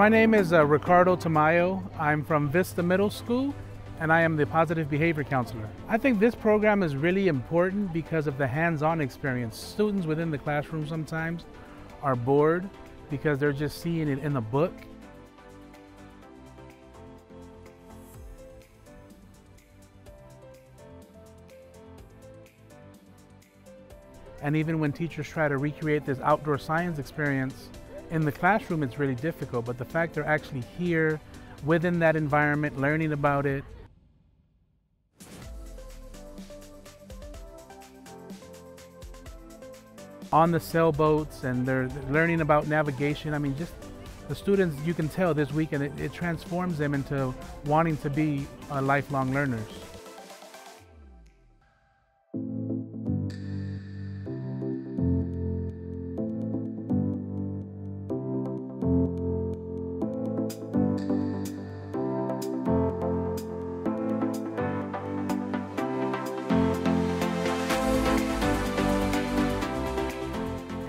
My name is uh, Ricardo Tamayo. I'm from Vista Middle School and I am the positive behavior counselor. I think this program is really important because of the hands-on experience. Students within the classroom sometimes are bored because they're just seeing it in the book. And even when teachers try to recreate this outdoor science experience in the classroom, it's really difficult. But the fact they're actually here within that environment, learning about it, on the sailboats and they're learning about navigation. I mean, just the students, you can tell this weekend, it, it transforms them into wanting to be uh, lifelong learners.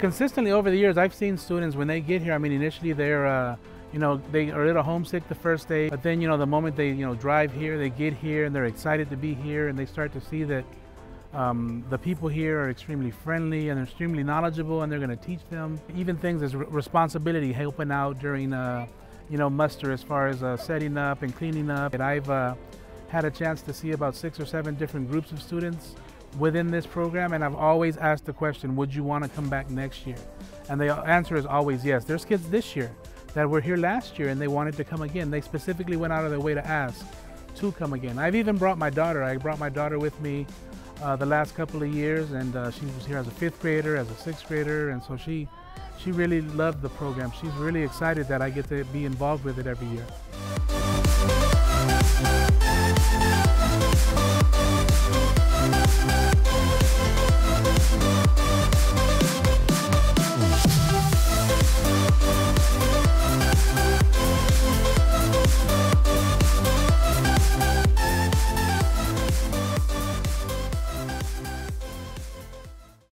Consistently over the years, I've seen students when they get here. I mean, initially they're, uh, you know, they are a little homesick the first day, but then you know, the moment they, you know, drive here, they get here and they're excited to be here, and they start to see that um, the people here are extremely friendly and they're extremely knowledgeable, and they're going to teach them even things as responsibility, helping out during, uh, you know, muster as far as uh, setting up and cleaning up. And I've uh, had a chance to see about six or seven different groups of students within this program and I've always asked the question, would you want to come back next year? And the answer is always yes. There's kids this year that were here last year and they wanted to come again. They specifically went out of their way to ask to come again. I've even brought my daughter. I brought my daughter with me uh, the last couple of years and uh, she was here as a fifth grader, as a sixth grader, and so she, she really loved the program. She's really excited that I get to be involved with it every year.